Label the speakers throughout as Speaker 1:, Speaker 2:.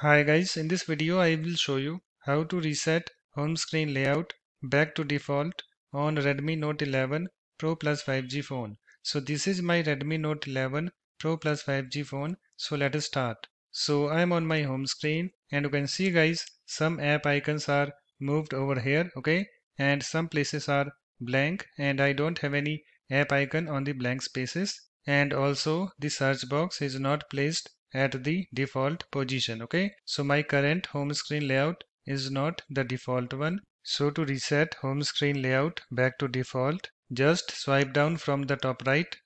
Speaker 1: Hi guys, in this video I will show you how to reset home screen layout back to default on Redmi Note 11 Pro Plus 5G phone. So this is my Redmi Note 11 Pro Plus 5G phone. So let us start. So I am on my home screen and you can see guys some app icons are moved over here okay and some places are blank and I don't have any app icon on the blank spaces and also the search box is not placed at the default position okay? So my current home screen layout is not the default one. So to reset home screen layout back to default just swipe down from the top right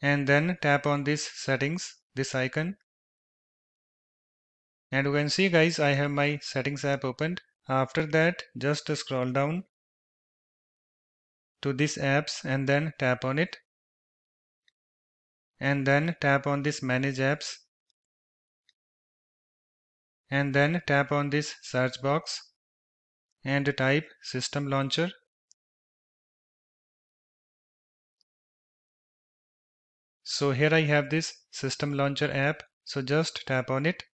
Speaker 1: and then tap on this settings this icon. And you can see guys I have my settings app opened. After that just scroll down to this apps and then tap on it and then tap on this manage apps and then tap on this search box and type system launcher. So here I have this system launcher app. So just tap on it.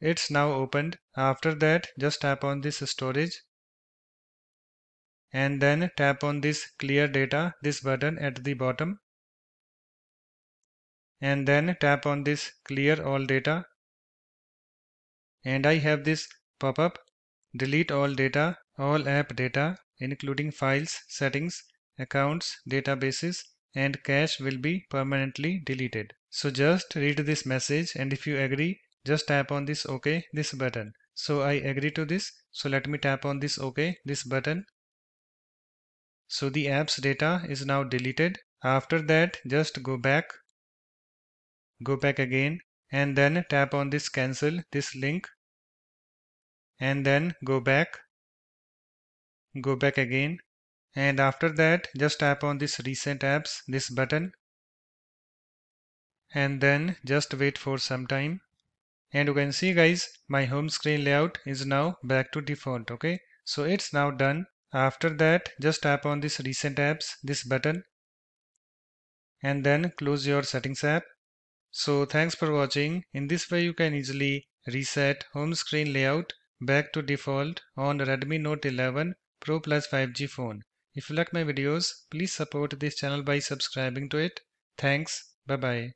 Speaker 1: It's now opened. After that just tap on this storage and then tap on this clear data this button at the bottom and then tap on this clear all data. And I have this pop-up delete all data all app data including files settings accounts databases and cache will be permanently deleted. So just read this message and if you agree just tap on this ok this button. So I agree to this. So let me tap on this ok this button. So the apps data is now deleted. After that just go back go back again and then tap on this cancel this link and then go back go back again and after that just tap on this recent apps this button and then just wait for some time. And you can see guys my home screen layout is now back to default okay? So it's now done. After that just tap on this recent apps this button and then close your settings app so thanks for watching. In this way you can easily reset home screen layout back to default on Redmi Note 11 Pro Plus 5G phone. If you like my videos, please support this channel by subscribing to it. Thanks. Bye bye.